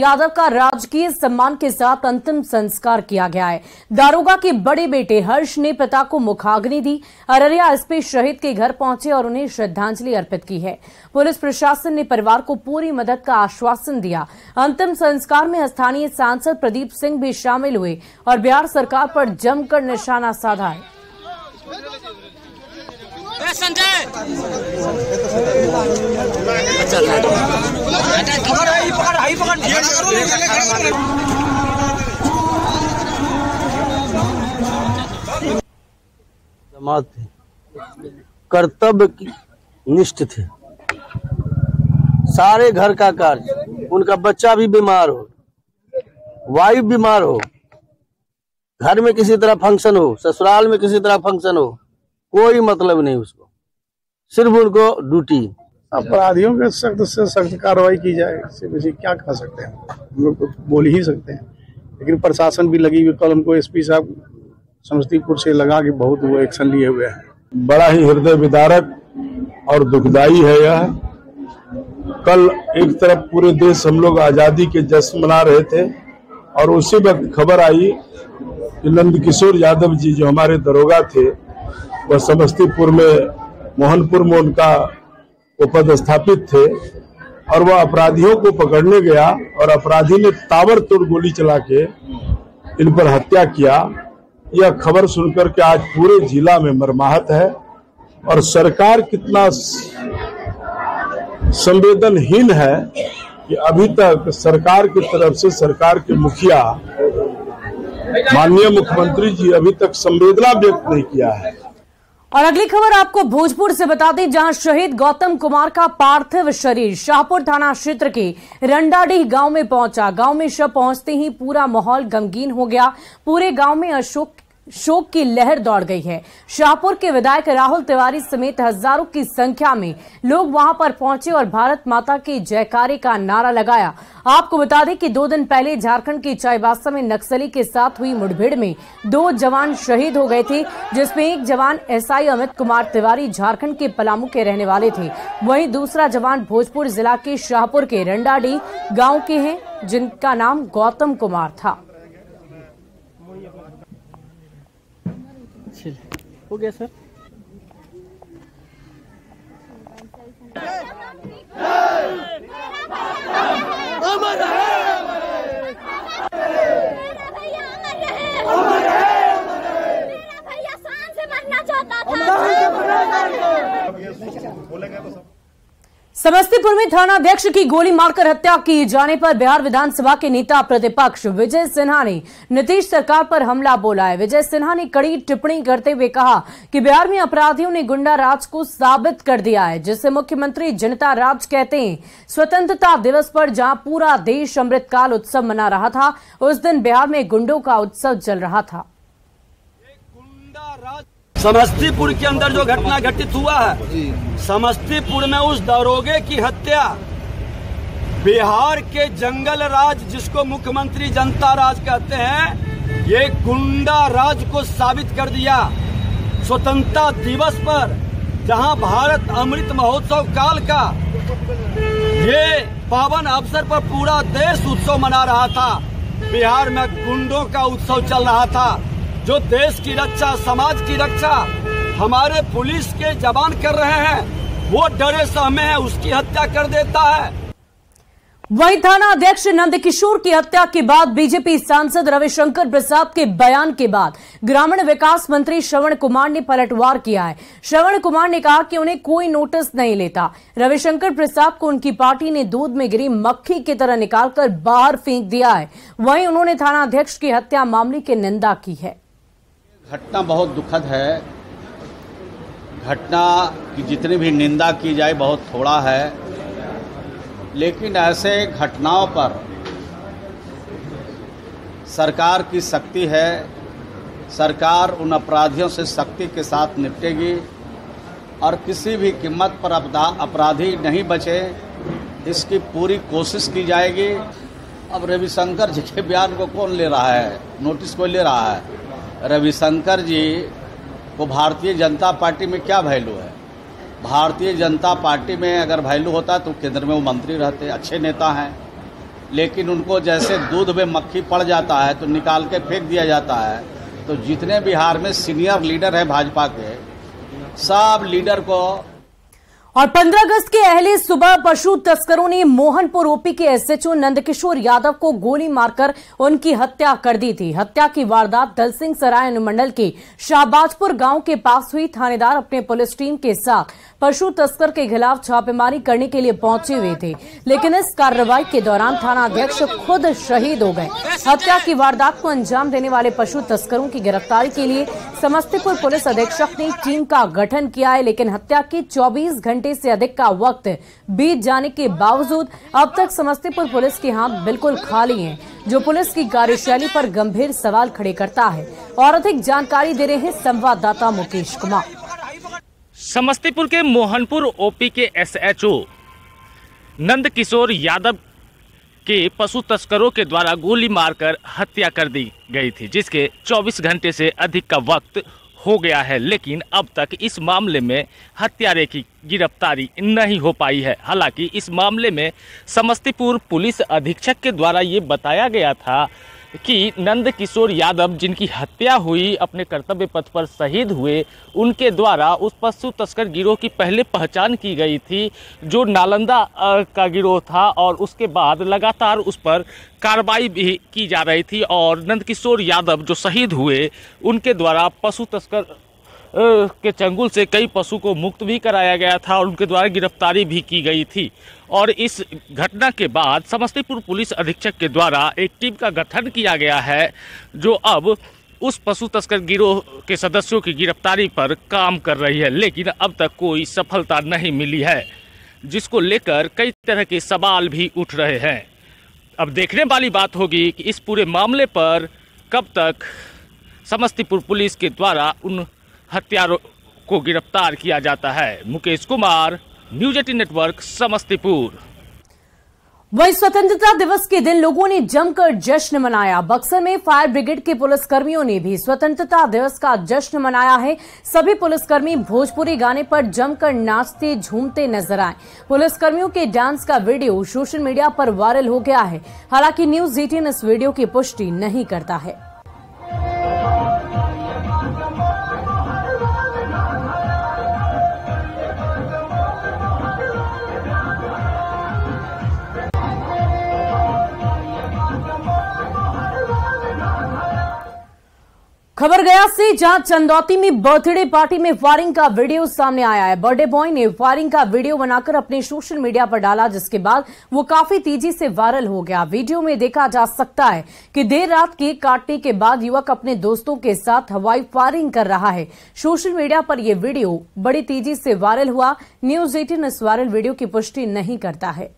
यादव का राजकीय सम्मान के साथ अंतिम संस्कार किया गया है। दारोगा के बड़े बेटे हर्ष ने पिता को मुखाग्नि दी। अररिया एसपी शहीद के घर पहुँचे और उन्हें श्रद्धांजलि अर्पित की है। पुलिस प्रशासन ने परिवार को पूरी मदद का आश्वासन दिया। अंतिम संस्कार में स्थानीय सांसद प्रदीप सिंह भी शामिल हुए और बिहार सरकार पर जमकर निशाना साधा संजय जमात थे। कर्तव्य की निष्ठ थे। सारे घर का कार्य, उनका बच्चा भी बीमार हो, वाइफ बीमार हो, घर में किसी तरह फ़ंक्शन हो, ससुराल में किसी तरह फ़ंक्शन हो, कोई मतलब नहीं उसको सिर्फ़ उनको ड्यूटी अपराधियों के सख्त से सख्त कार्रवाई की जाए इससे बेसी क्या कह सकते हैं? हम लोग तो बोल ही सकते हैं। लेकिन प्रशासन भी लगी हुई कल हमको एसपी साहब समस्तीपुर से लगा के बहुत वो एक्शन लिए हुए हैं। बड़ा ही हृदय विदारक और दुखदाई है यह। कल एक तरफ़ पूरे देश हम लोग आज़ादी के जश्न मना रहे थे और उसी वक्त खबर आई कि नंद किशोर यादव जी जो हमारे दरोगा थे वह समस्तीपुर में मोहनपुर में उनका वो पदस्थापित थे और वह अपराधियों को पकड़ने गया और अपराधी ने ताबड़तोड़ गोली चला के इन पर हत्या किया। यह खबर सुनकर के आज पूरे जिला में मरमाहत है और सरकार कितना संवेदनहीन है कि अभी तक सरकार की तरफ़ से सरकार के मुखिया, माननीय मुख्यमंत्री जी अभी तक संवेदना व्यक्त नहीं किया है। और अगली खबर आपको भोजपुर से बता दें, जहाँ शहीद गौतम कुमार का पार्थिव शरीर शाहपुर थाना क्षेत्र के रंडाडीह गाँव में पहुँचा। गाँव में शव पहुँचते ही पूरा माहौल गमगीन हो गया। पूरे गाँव में अशोक शोक की लहर दौड़ गई है। शाहपुर के विधायक राहुल तिवारी समेत हज़ारों की संख्या में लोग वहाँ पर पहुँचे और भारत माता के जयकारे का नारा लगाया। आपको बता दें कि दो दिन पहले झारखंड के चाईबासा में नक्सली के साथ हुई मुठभेड़ में दो जवान शहीद हो गए थे, जिसमें एक जवान एसआई अमित कुमार तिवारी झारखंड के पलामू के रहने वाले थे। वहीं दूसरा जवान भोजपुर जिला के शाहपुर के रंडाडी गाँव के हैं, जिनका नाम गौतम कुमार था। हो गया सर? मेरा भैया अमर रहे बोलेंगे तो शान से मरना चाहता था समस्तीपुर में थानाध्यक्ष की गोली मारकर हत्या किए जाने पर बिहार विधानसभा के नेता प्रतिपक्ष विजय सिन्हा ने नीतीश सरकार पर हमला बोला है। विजय सिन्हा ने कड़ी टिप्पणी करते हुए कहा कि बिहार में अपराधियों ने गुंडा राज को साबित कर दिया है जिसे मुख्यमंत्री जनता राज कहते हैं, स्वतंत्रता दिवस पर जहाँ पूरा देश अमृतकाल उत्सव मना रहा था, उस दिन बिहार में गुंडों का उत्सव चल रहा था। समस्तीपुर के अंदर जो घटना घटित हुआ है समस्तीपुर में उस दरोगे की हत्या बिहार के जंगल राज जिसको मुख्यमंत्री जनता राज कहते हैं ये गुंडा राज को साबित कर दिया। स्वतंत्रता दिवस पर जहाँ भारत अमृत महोत्सव काल का ये पावन अवसर पर पूरा देश उत्सव मना रहा था। बिहार में गुंडों का उत्सव चल रहा था। जो देश की रक्षा, समाज की रक्षा हमारे पुलिस के जवान कर रहे हैं, वो डरे सहमे हैं, उसकी हत्या कर देता है। वहीं थाना अध्यक्ष नंदकिशोर की हत्या के बाद बीजेपी सांसद रविशंकर प्रसाद के बयान के बाद ग्रामीण विकास मंत्री श्रवण कुमार ने पलटवार किया है। श्रवण कुमार ने कहा कि उन्हें कोई नोटिस नहीं लेता। रविशंकर प्रसाद को उनकी पार्टी ने दूध में गिरी मक्खी की तरह निकालकर बाहर फेंक दिया है। वहीं उन्होंने थाना अध्यक्ष की हत्या मामले की निंदा की है। घटना बहुत दुखद है। घटना की जितनी भी निंदा की जाए, बहुत थोड़ा है। लेकिन ऐसे घटनाओं पर सरकार की शक्ति है। सरकार उन अपराधियों से शक्ति के साथ निपटेगी और किसी भी कीमत पर अपराधी नहीं बचे। इसकी पूरी कोशिश की जाएगी। अब रविशंकर जी के बयान को कौन ले रहा है? नोटिस कोई ले रहा है? रविशंकर जी को भारतीय जनता पार्टी में क्या वैल्यू है? भारतीय जनता पार्टी में अगर वैल्यू होता तो केंद्र में वो मंत्री रहते, अच्छे नेता हैं। लेकिन उनको जैसे दूध में मक्खी पड़ जाता है तो निकाल के फेंक दिया जाता है। तो जितने बिहार में सीनियर लीडर हैं भाजपा के, सब लीडर को और 15 अगस्त के अहले सुबह पशु तस्करों ने मोहनपुर ओपी के एसएचओ नंदकिशोर यादव को गोली मारकर उनकी हत्या कर दी थी। हत्या की वारदात दल सिंह सराय अनुमंडल के शाहबाजपुर गाँव के पास हुई। थानेदार अपने पुलिस टीम के साथ पशु तस्कर के खिलाफ छापेमारी करने के लिए पहुँचे हुए थे। लेकिन इस कार्रवाई के दौरान थाना अध्यक्ष खुद शहीद हो गए। हत्या की वारदात को अंजाम देने वाले पशु तस्करों की गिरफ्तारी के लिए समस्तीपुर पुलिस अधीक्षक ने टीम का गठन किया है, लेकिन हत्या के 24 घंटे से अधिक का वक्त बीत जाने के बावजूद अब तक समस्तीपुर पुलिस के हाथ बिल्कुल खाली हैं, जो पुलिस की कार्यशैली पर गंभीर सवाल खड़े करता है। और अधिक जानकारी दे रहे हैं संवाददाता मुकेश कुमार। समस्तीपुर के मोहनपुर ओपी के एसएचओ नंद किशोर यादव के पशु तस्करों के द्वारा गोली मारकर हत्या कर दी गई थी, जिसके 24 घंटे से अधिक का वक्त हो गया है, लेकिन अब तक इस मामले में हत्यारे की गिरफ्तारी नहीं हो पाई है। हालाँकि इस मामले में समस्तीपुर पुलिस अधीक्षक के द्वारा ये बताया गया था कि नंद किशोर यादव, जिनकी हत्या हुई, अपने कर्तव्य पथ पर शहीद हुए, उनके द्वारा उस पशु तस्कर गिरोह की पहले पहचान की गई थी, जो नालंदा का गिरोह था और उसके बाद लगातार उस पर कार्रवाई भी की जा रही थी। और नंद किशोर यादव जो शहीद हुए, उनके द्वारा पशु तस्कर के चंगुल से कई पशु को मुक्त भी कराया गया था और उनके द्वारा गिरफ्तारी भी की गई थी। और इस घटना के बाद समस्तीपुर पुलिस अधीक्षक के द्वारा एक टीम का गठन किया गया है, जो अब उस पशु तस्कर गिरोह के सदस्यों की गिरफ्तारी पर काम कर रही है, लेकिन अब तक कोई सफलता नहीं मिली है, जिसको लेकर कई तरह के सवाल भी उठ रहे हैं। अब देखने वाली बात होगी कि इस पूरे मामले पर कब तक समस्तीपुर पुलिस के द्वारा उन हत्यारों को गिरफ़्तार किया जाता है। Mukesh Kumar news eighteen network Samastipur. वहीं स्वतंत्रता दिवस के दिन लोगों ने जमकर जश्न मनाया। बक्सर में फायर ब्रिगेड के पुलिसकर्मियों ने भी स्वतंत्रता दिवस का जश्न मनाया है। सभी पुलिसकर्मी भोजपुरी गाने पर जमकर नाचते, झूमते नज़र आए। पुलिसकर्मियों के डांस का वीडियो सोशल मीडिया पर वायरल हो गया है। हालाँकि न्यूज़ एटीन इस वीडियो की पुष्टि नहीं करता है। खबर गया से जहाँ चंदौती में बर्थडे पार्टी में फायरिंग का वीडियो सामने आया है। बर्थडे बॉय ने फायरिंग का वीडियो बनाकर अपने सोशल मीडिया पर डाला, जिसके बाद वो काफ़ी तेज़ी से वायरल हो गया। वीडियो में देखा जा सकता है कि देर रात केक काटने के बाद युवक अपने दोस्तों के साथ हवाई फायरिंग कर रहा है। सोशल मीडिया पर यह वीडियो बड़ी तेज़ी से वायरल हुआ। न्यूज़ एटीन इस वायरल वीडियो की पुष्टि नहीं करता है।